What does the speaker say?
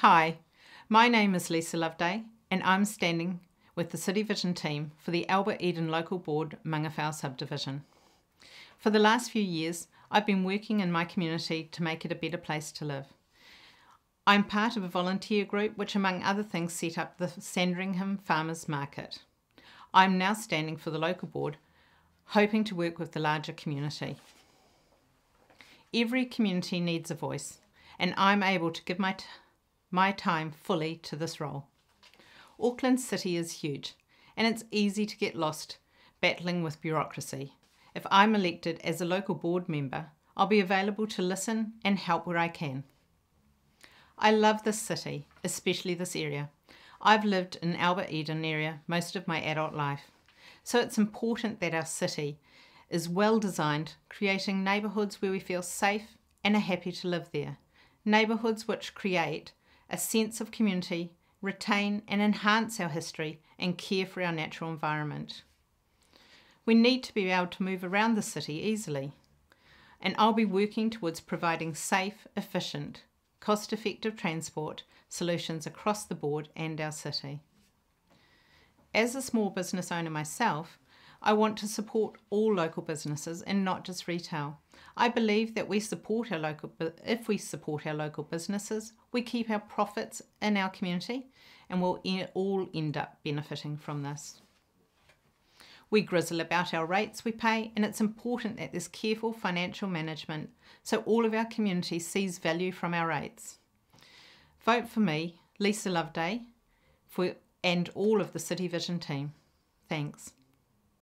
Hi, my name is Lisa Loveday and I'm standing with the City Vision team for the Albert Eden Local Board Maungawhau subdivision. For the last few years, I've been working in my community to make it a better place to live. I'm part of a volunteer group which among other things set up the Sandringham Farmers Market. I'm now standing for the local board, hoping to work with the larger community. Every community needs a voice, and I'm able to give my my time fully to this role. Auckland City is huge and it's easy to get lost battling with bureaucracy. If I'm elected as a local board member, I'll be available to listen and help where I can. I love this city, especially this area. I've lived in Albert Eden area most of my adult life, so it's important that our city is well designed, creating neighbourhoods where we feel safe and are happy to live there. Neighbourhoods which create a sense of community, retain and enhance our history, and care for our natural environment. We need to be able to move around the city easily, and I'll be working towards providing safe, efficient, cost effective transport solutions across the board and our city. As a small business owner myself, I want to support all local businesses and not just retail. I believe that we support our local if we support our local businesses, we keep our profits in our community and we'll all end up benefiting from this. We grizzle about our rates we pay and it's important that there's careful financial management so all of our community sees value from our rates. Vote for me, Lisa Loveday, for, and all of the City Vision team. Thanks.